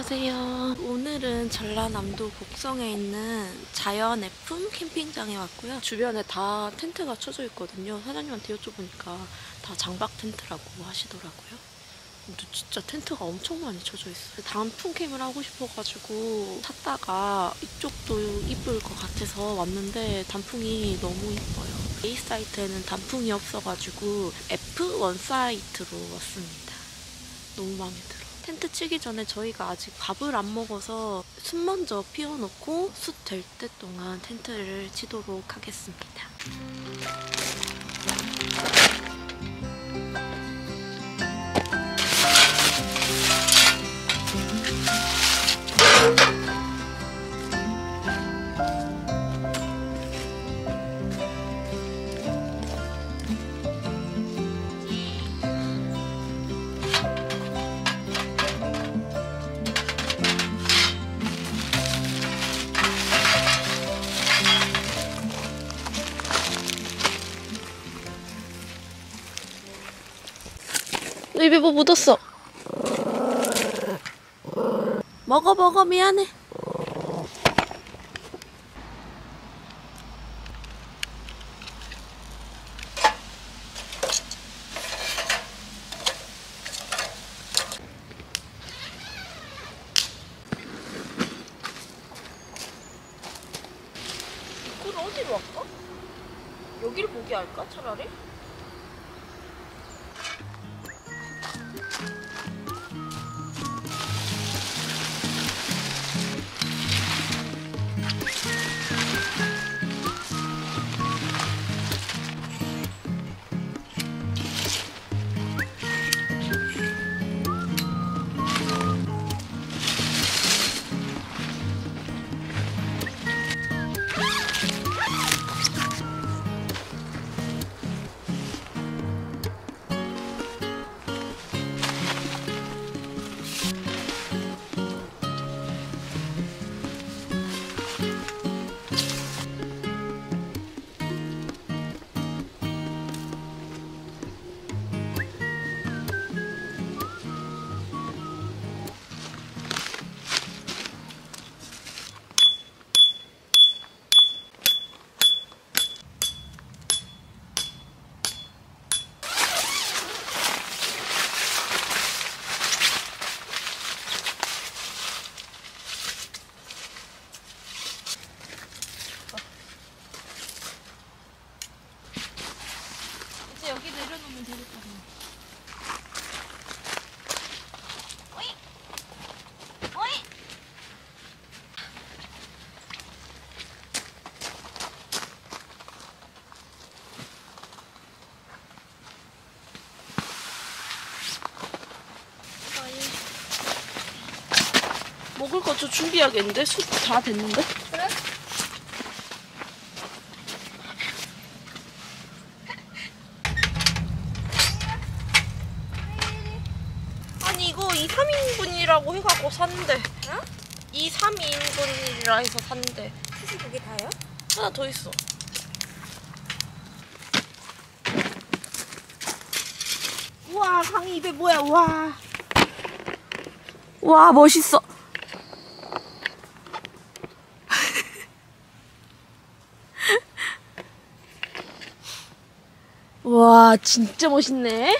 안녕하세요. 오늘은 전라남도 곡성에 있는 자연 F 캠핑장에 왔고요. 주변에 다 텐트가 쳐져 있거든요. 사장님한테 여쭤보니까 다 장박 텐트라고 하시더라고요. 진짜 텐트가 엄청 많이 쳐져 있어요. 단풍 캠을 하고 싶어가지고 찾다가 이쪽도 이쁠 것 같아서 왔는데 단풍이 너무 이뻐요. A 사이트에는 단풍이 없어가지고 F1 사이트로 왔습니다. 너무 마음에 들어. 텐트 치기 전에 저희가 아직 밥을 안 먹어서 숯 먼저 피워놓고 숯 될 때 동안 텐트를 치도록 하겠습니다. 묻었어. 먹어 먹어 미안해. 꿀 어디로 할까? 여기를 보게 할까 차라리? 좀 준비하겠는데? 술다 됐는데? 그래? 아니 이거 2, 3인분이라고 해갖고 샀는데 어? 2, 3인분이라 해서 샀는데 수시 그게 다예요? 하나 더 있어 우와 강이 입에 뭐야 우와 와 멋있어 와 진짜 멋있네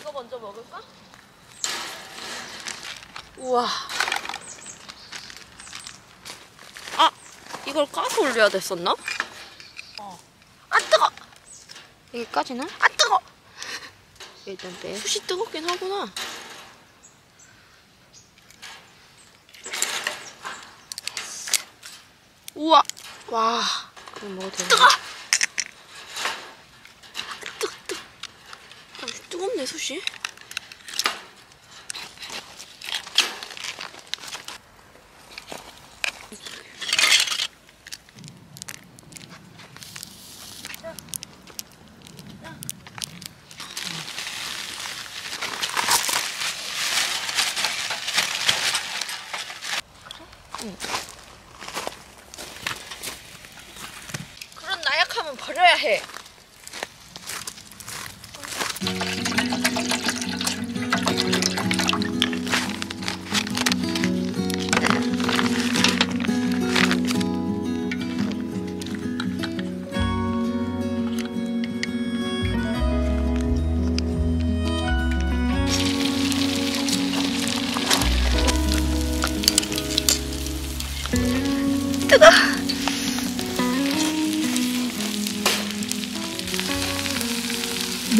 이거 먼저 먹을까? 우와. 아, 이걸 까서 올려야 됐었나? 어. 아, 뜨거! 여기까지는? 아, 뜨거! 일단 빼 숯이 뜨겁긴 하구나. 우와. 와. 그럼 먹어도 되나? 뜨거!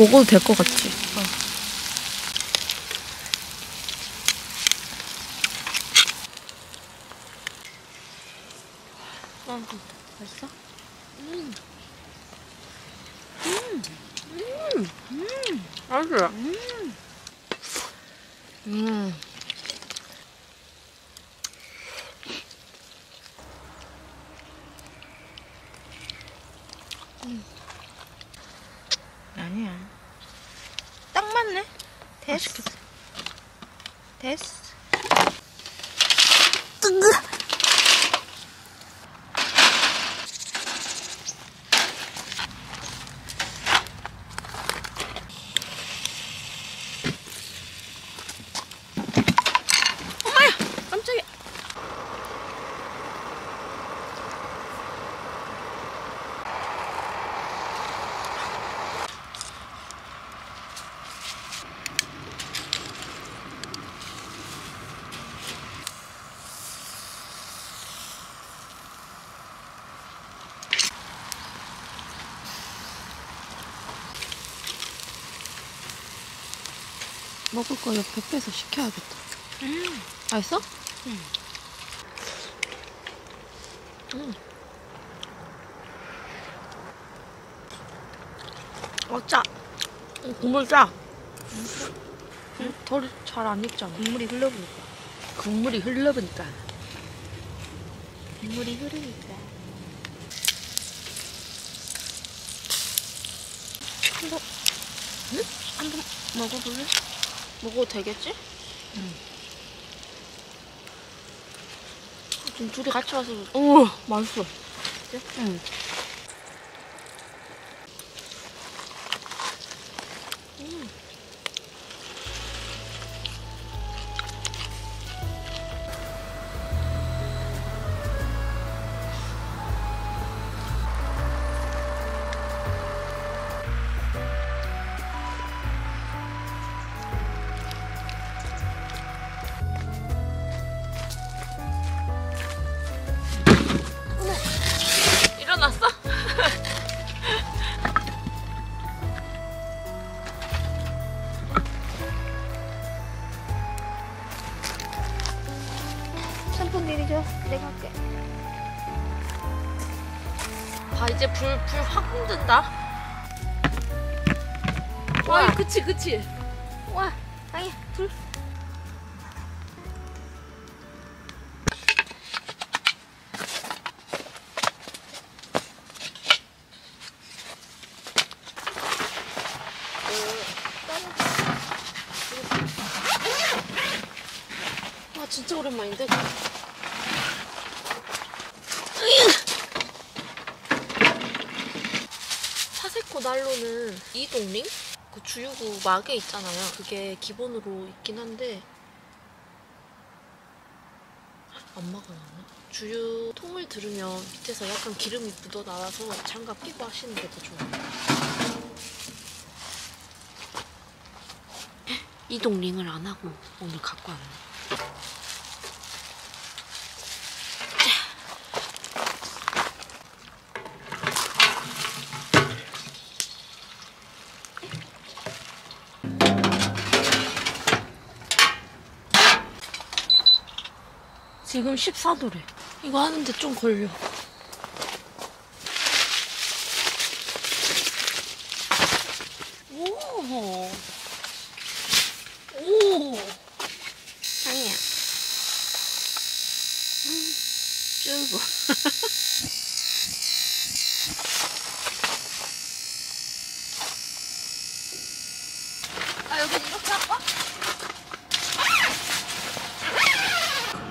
먹어도 될 것 같지? 어, 맛있어? 맛있어. 음. 아니야. 딱 맞네. 됐어. 됐어. 먹을 거 옆에 빼서 시켜야겠다. 맛있어? 응. 응. 어, 짜. 응, 국물 짜. 덜잘 안 익잖아. 국물이 흘러보니까. 국물이 흘러보니까. 국물이 흐르니까. 응? 한번 먹어볼래? 먹어도 되겠지? 응. 좀 둘이 같이 와서. 오, 맛있어. 응. 그치 그치. 와, 아니, 불. 와 진짜 오랜만인데. 사세코 난로는 이동링 그 주유구 막에 있잖아요. 그게 기본으로 있긴 한데 안 막아놨나? 주유 통을 들으면 밑에서 약간 기름이 묻어 나와서 장갑 끼고 하시는 게 더 좋아요. 이동 링을 안 하고 오늘 갖고 왔네. 지금 14도래. 이거 하는데 좀 걸려. 오. 오. 아니야. 음, 쭈고. 아, 여기 이렇게 할까?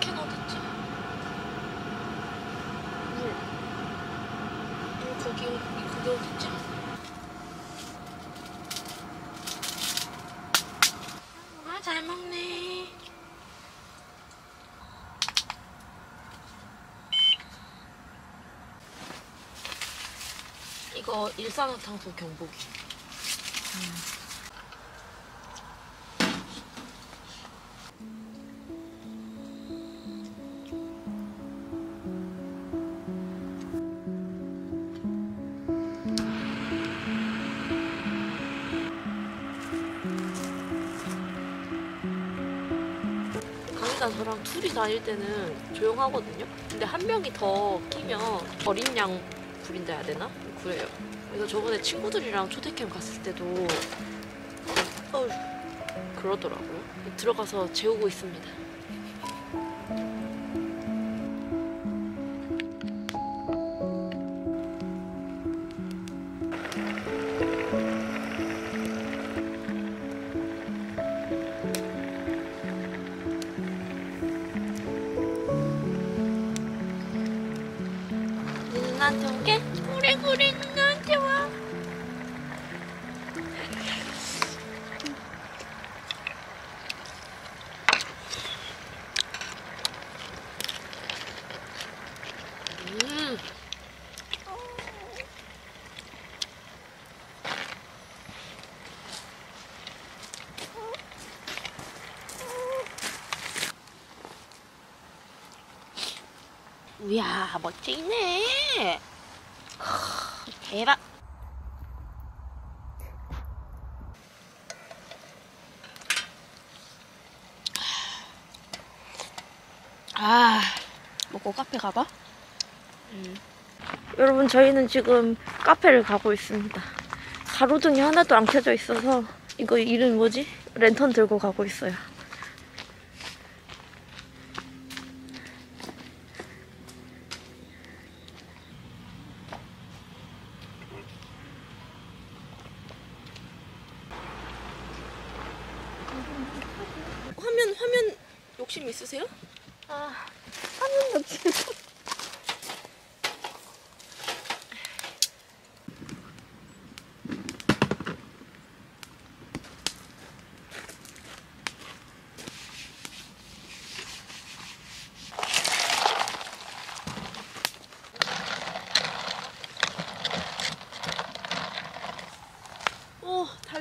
캔 어딨지? 아, 잘 먹네. 이거 일산화탄소 경보기. 강 둘이 다닐 때는 조용하거든요. 근데 한 명이 더 끼면 어린 양 부린다 해야 되나? 그래요. 그래서 저번에 친구들이랑 초대캠 갔을 때도 어, 그러더라고요. 들어가서 재우고 있습니다. 이야 멋지네. 크, 대박. 아 먹고 카페 가봐. 여러분 저희는 지금 카페를 가고 있습니다. 가로등이 하나도 안 켜져 있어서 이거 이름 뭐지? 랜턴 들고 가고 있어요. 화면 화면 욕심 있으세요? 아, 하는 거지.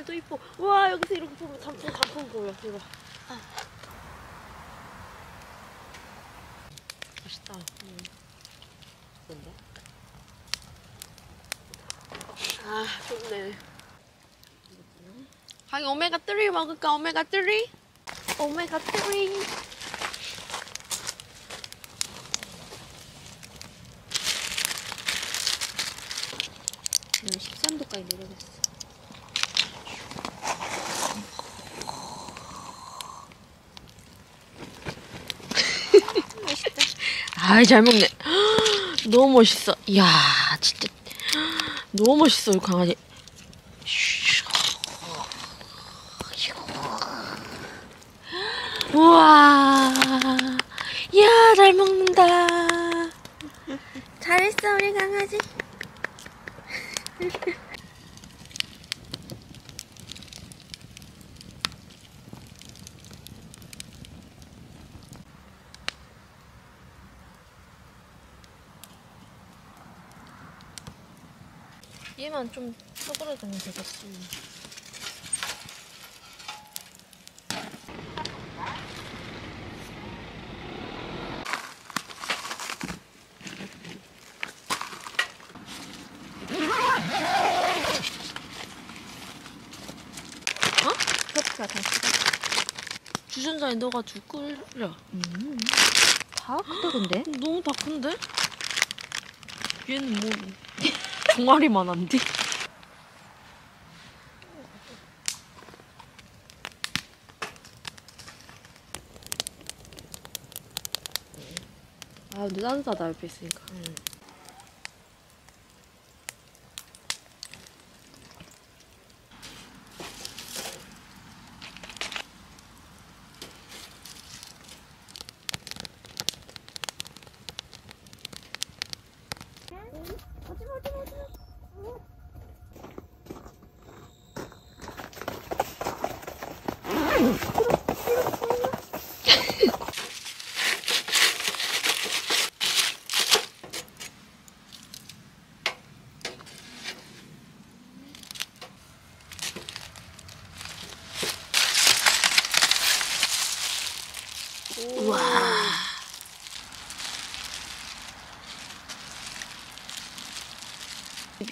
어, 달도 이뻐. 와, 여기서 이렇게 보면 단풍, 단풍 보여. 대박. 아. 맛있다. 음. 뭔데? 아, 좋네. 강이 오메가 3 먹을까? 오메가 3? 오메가 3. 음, 13도까지 내려갔어. 맛있다. 아이, 잘 먹네. 너무 멋있어. 이야, 진짜. 너무 멋있어, 이 강아지. 우와. 이야, 잘 먹는다. 잘했어, 우리 강아지. 얘만 좀 쪼그라들면 되겠지. 다 식어. 주전자에 넣어가지고 끓여. 음. 다 크다, 근데? 너무 다 큰데? 얘는 뭐 종아리만 한데? 아, 근데 따뜻하다, 옆에 있으니까. 우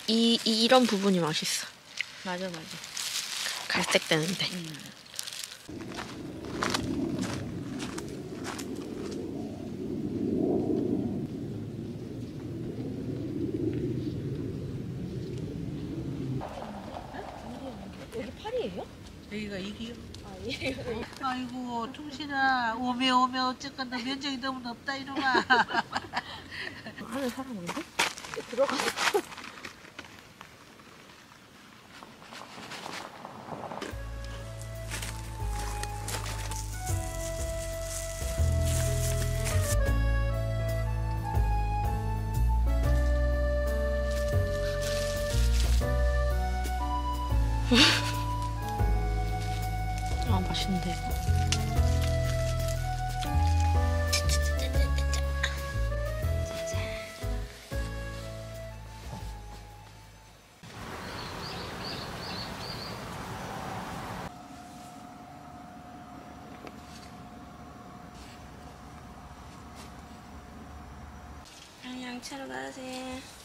이, 이 이 런 부분이 맛있어. 맞아 맞아. 갈색 되는데. 여기 팔이에요? 여기가 일이요. 아 예. 아이고 충신아 오메 오메 어쨌건 너 면적이 너무 넓다 이놈아. 하는 사람인데? 들어가 양치하러 가세요.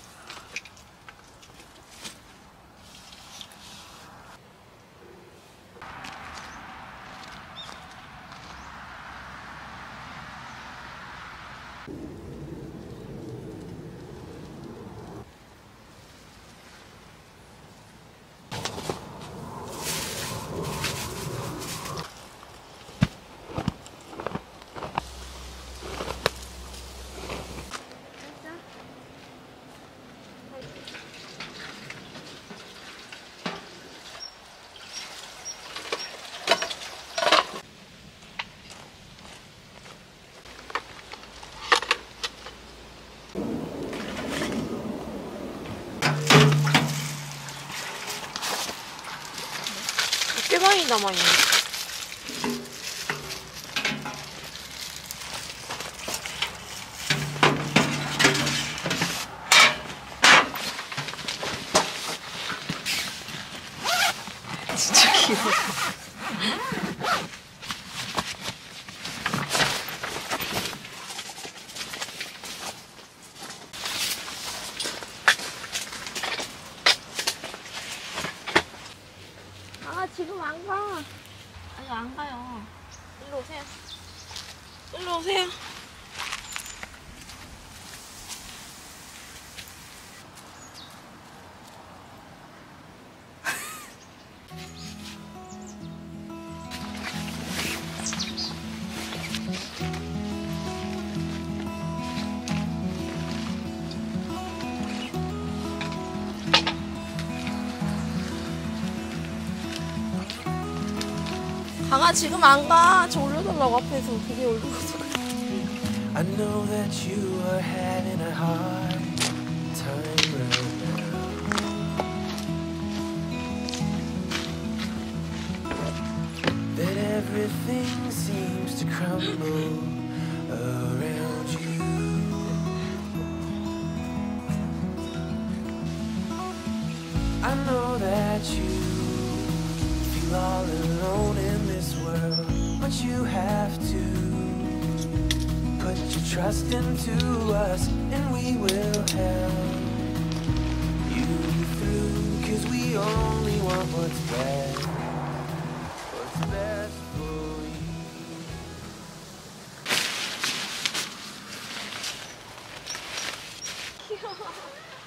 꽤 많이 남아있네. 진짜 귀여워. 아, 지금 안 가. 아니, 안 가요. 강아 지금 안 가. 저 올려달라고 앞에서 그게 올려서 그래. I know that you are having a hard time right now. That everything seems to crumble around you. I know that you feel all alone in this what you have to. Put your trust into us and we will help you through. Cause we only want what's best. What's best for you.